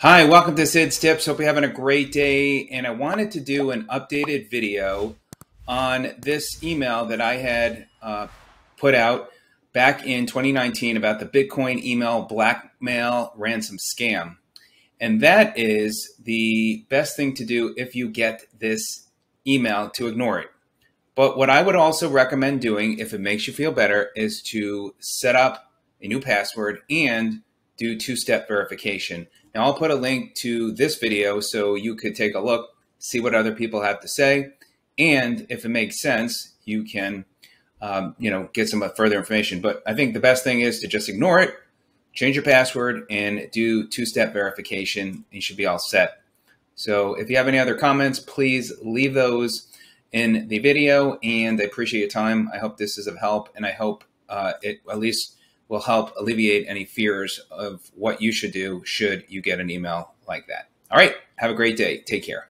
Hi, welcome to Sid's Tips. Hope you're having a great day. And I wanted to do an updated video on this email that I had uh, put out back in 2019 about the Bitcoin email blackmail ransom scam. And that is the best thing to do if you get this email to ignore it. But what I would also recommend doing, if it makes you feel better, is to set up a new password and do two step verification. Now, I'll put a link to this video so you could take a look, see what other people have to say, and if it makes sense, you can, um, you know, get some further information. But I think the best thing is to just ignore it, change your password, and do two step verification. You should be all set. So if you have any other comments, please leave those in the video. And I appreciate your time. I hope this is of help, and I hope uh, it at least will help alleviate any fears of what you should do should you get an email like that. All right. Have a great day. Take care.